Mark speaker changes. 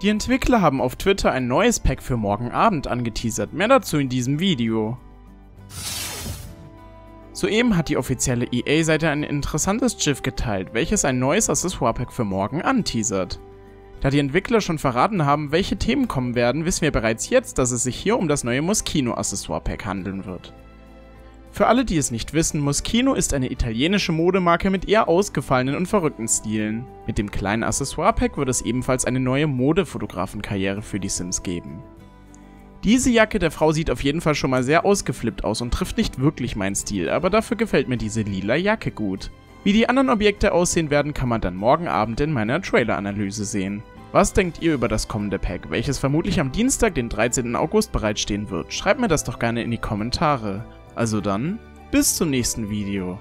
Speaker 1: Die Entwickler haben auf Twitter ein neues Pack für morgen Abend angeteasert, mehr dazu in diesem Video. Soeben hat die offizielle EA-Seite ein interessantes GIF geteilt, welches ein neues Accessoire-Pack für morgen anteasert. Da die Entwickler schon verraten haben, welche Themen kommen werden, wissen wir bereits jetzt, dass es sich hier um das neue Moschino Accessoire Pack handeln wird. Für alle, die es nicht wissen, Moschino ist eine italienische Modemarke mit eher ausgefallenen und verrückten Stilen. Mit dem kleinen Accessoire Pack wird es ebenfalls eine neue Modefotografenkarriere für die Sims geben. Diese Jacke der Frau sieht auf jeden Fall schon mal sehr ausgeflippt aus und trifft nicht wirklich meinen Stil, aber dafür gefällt mir diese lila Jacke gut. Wie die anderen Objekte aussehen werden, kann man dann morgen Abend in meiner Trailer-Analyse sehen. Was denkt ihr über das kommende Pack, welches vermutlich am Dienstag, den 13. August bereitstehen wird? Schreibt mir das doch gerne in die Kommentare. Also dann, bis zum nächsten Video.